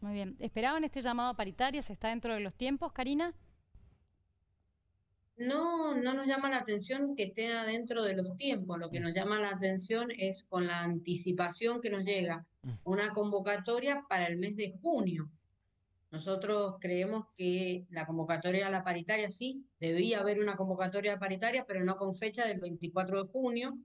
Muy bien. ¿Esperaban este llamado a paritarias? ¿Está dentro de los tiempos, Karina? No, no nos llama la atención que esté adentro de los tiempos. Lo que nos llama la atención es con la anticipación que nos llega Mm. una convocatoria para el mes de junio. Nosotros creemos que la convocatoria a la paritaria sí, debía haber una convocatoria paritaria, pero no con fecha del 24 de junio,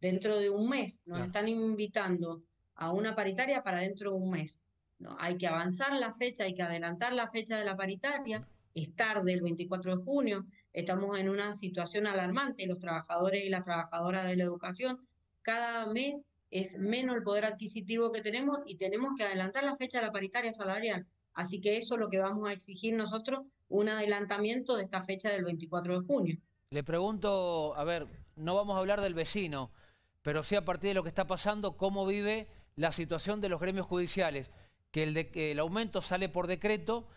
dentro de un mes. Nos Claro. están invitando a una paritaria para dentro de un mes. No, hay que avanzar la fecha, hay que adelantar la fecha de la paritaria. Es tarde el 24 de junio. Estamos en una situación alarmante. Los trabajadores y las trabajadoras de la educación, cada mes es menos el poder adquisitivo que tenemos y tenemos que adelantar la fecha de la paritaria salarial. Así que eso es lo que vamos a exigir nosotros, un adelantamiento de esta fecha del 24 de junio. Le pregunto, a ver, no vamos a hablar del vecino, pero sí a partir de lo que está pasando, cómo vive la situación de los gremios judiciales, que el, de- el aumento sale por decreto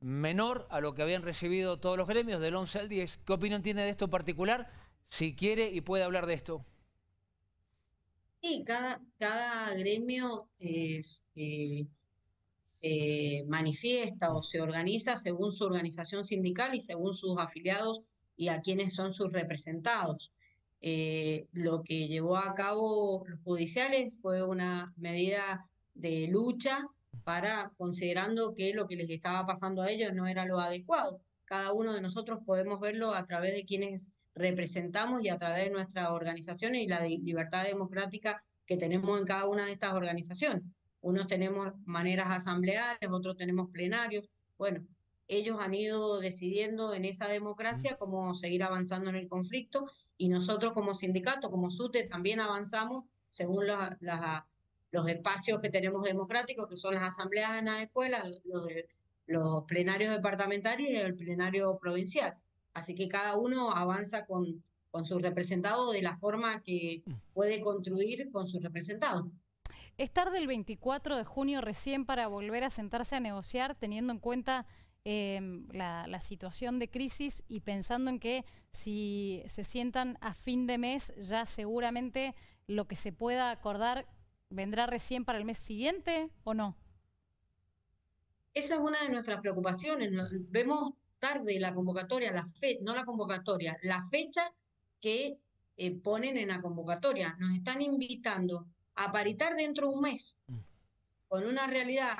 menor a lo que habían recibido todos los gremios del 11 al 10. ¿Qué opinión tiene de esto en particular? Si quiere y puede hablar de esto. Sí, cada, cada gremio eh, se manifiesta o se organiza según su organización sindical y según sus afiliados y a quienes son sus representados. Eh, lo que llevó a cabo los judiciales fue una medida de lucha para considerando que lo que les estaba pasando a ellos no era lo adecuado. Cada uno de nosotros podemos verlo a través de quienes representamos y a través de nuestra organización y la libertad democrática que tenemos en cada una de estas organizaciones. Unos tenemos maneras asamblearias, otros tenemos plenarios. Bueno, ellos han ido decidiendo en esa democracia cómo seguir avanzando en el conflicto y nosotros como sindicato, como SUTE, también avanzamos según la- la- los espacios que tenemos democráticos, que son las asambleas en las escuelas, los, plenarios departamentales y el plenario provincial. Así que cada uno avanza con, con su representado de la forma que puede construir con su representado. ¿Es tarde el 24 de junio recién para volver a sentarse a negociar teniendo en cuenta em, la, la situación de crisis y pensando en que si se sientan a fin de mes ya seguramente lo que se pueda acordar vendrá recién para el mes siguiente o no? Esa es una de nuestras preocupaciones. Vemos tarde la convocatoria, la fe, no la convocatoria, la fecha que eh, ponen en la convocatoria. Nos están invitando a paritar dentro de un mes, Mm. con una realidad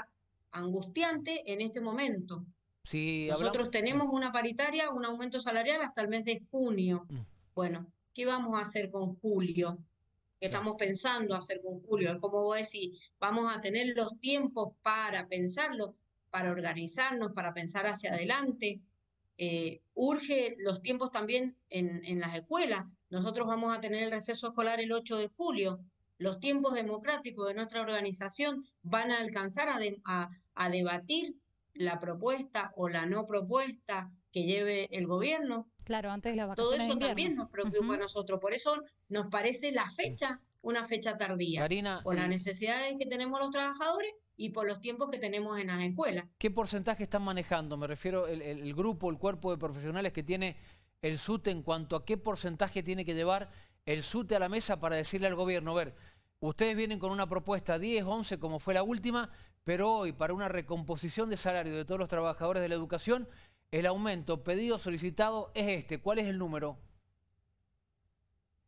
angustiante en este momento. Si Nosotros hablamos- tenemos una paritaria, un aumento salarial hasta el mes de junio. Mm. Bueno, ¿qué vamos a hacer con julio? ¿Qué Claro. estamos pensando hacer con julio? Es como vos decís, vamos a tener los tiempos para pensarlo, para organizarnos, para pensar hacia adelante. Eh, urge los tiempos también en, en las escuelas. Nosotros vamos a tener el receso escolar el 8 de julio. Los tiempos democráticos de nuestra organización van a alcanzar a, de- a- a debatir la propuesta o la no propuesta que lleve el gobierno. Claro, antes de las Todo vacaciones de eso también nos preocupa a nosotros. Por eso nos parece la fecha una fecha tardía, Karina, por las necesidades que tenemos los trabajadores y por los tiempos que tenemos en las escuelas. ¿Qué porcentaje están manejando? Me refiero el, el- el grupo, el cuerpo de profesionales que tiene el SUTE en cuanto a qué porcentaje tiene que llevar el SUTE a la mesa para decirle al gobierno, a ver, ustedes vienen con una propuesta 10, 11 como fue la última, pero hoy para una recomposición de salario de todos los trabajadores de la educación, el aumento pedido, solicitado es este. ¿Cuál es el número?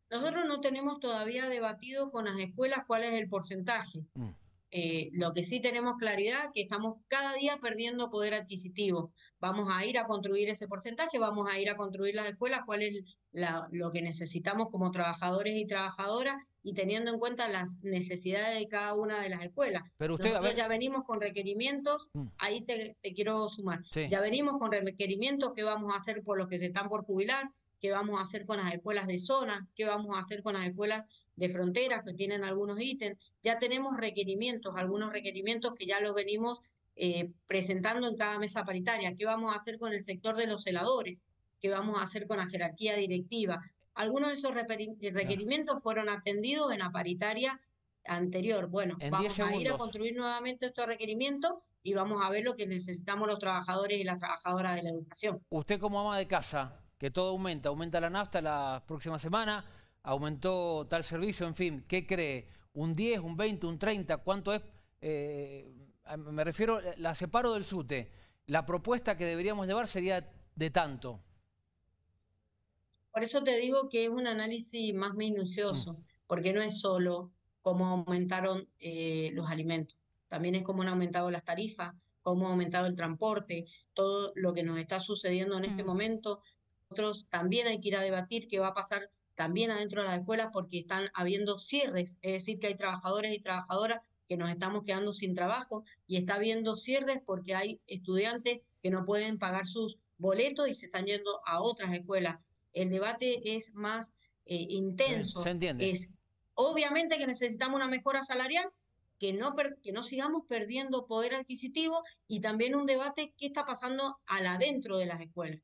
Nosotros no tenemos todavía debatido con las escuelas cuál es el porcentaje. Mm. Eh, lo que sí tenemos claridad que estamos cada día perdiendo poder adquisitivo. Vamos a ir a construir ese porcentaje, vamos a ir a construir las escuelas, cuál es la- lo que necesitamos como trabajadores y trabajadoras y teniendo en cuenta las necesidades de cada una de las escuelas. Pero usted, a ver, ya venimos con requerimientos, Mm. ahí te, te quiero sumar. Sí. Ya venimos con requerimientos que vamos a hacer por los que se están por jubilar, qué vamos a hacer con las escuelas de zona, qué vamos a hacer con las escuelas de frontera que tienen algunos ítems. Ya tenemos requerimientos, algunos requerimientos que ya los venimos eh, presentando en cada mesa paritaria. ¿Qué vamos a hacer con el sector de los celadores? ¿Qué vamos a hacer con la jerarquía directiva? Algunos de esos reperi- requerimientos fueron atendidos en la paritaria anterior. Bueno, En 10 vamos a ir a construir nuevamente estos requerimientos y vamos a ver lo que necesitamos los trabajadores y las trabajadoras de la educación. usted como ama de casa, que todo aumenta, aumenta la nafta la próxima semana, aumentó tal servicio, en fin, ¿qué cree? ¿Un 10, un 20, un 30? ¿Cuánto es eh, me refiero, la separo del SUTE. La propuesta que deberíamos llevar sería de tanto. Por eso te digo que es un análisis más minucioso, mm. porque no es solo cómo aumentaron eh, los alimentos, también es cómo han aumentado las tarifas, cómo ha aumentado el transporte, todo lo que nos está sucediendo en este mm. momento. Nosotros también hay que ir a debatir qué va a pasar también adentro de las escuelas porque están habiendo cierres, es decir, que hay trabajadores y trabajadoras que nos estamos quedando sin trabajo y está habiendo cierres porque hay estudiantes que no pueden pagar sus boletos y se están yendo a otras escuelas. El debate es más eh, intenso. Se entiende. Es obviamente que necesitamos una mejora salarial, que no, que no sigamos perdiendo poder adquisitivo y también un debate qué está pasando al adentro de las escuelas.